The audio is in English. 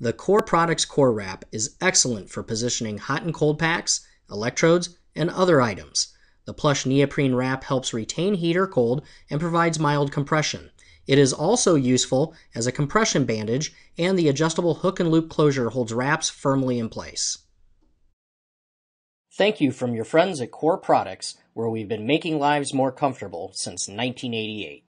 The Core Products Core Wrap is excellent for positioning hot and cold packs, electrodes, and other items. The plush neoprene wrap helps retain heat or cold and provides mild compression. It is also useful as a compression bandage, and the adjustable hook and loop closure holds wraps firmly in place. Thank you from your friends at Core Products, where we've been making lives more comfortable since 1988.